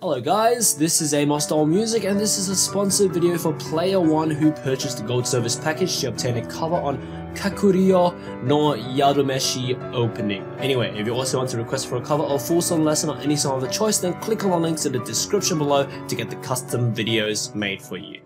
Hello guys, this is Amos Doll Music and this is a sponsored video for player 1 who purchased the gold service package to obtain a cover on Kakuriyo no Yadomeshi opening. Anyway, if you also want to request for a cover or full song lesson or any song of the choice, then click on the links in the description below to get the custom videos made for you.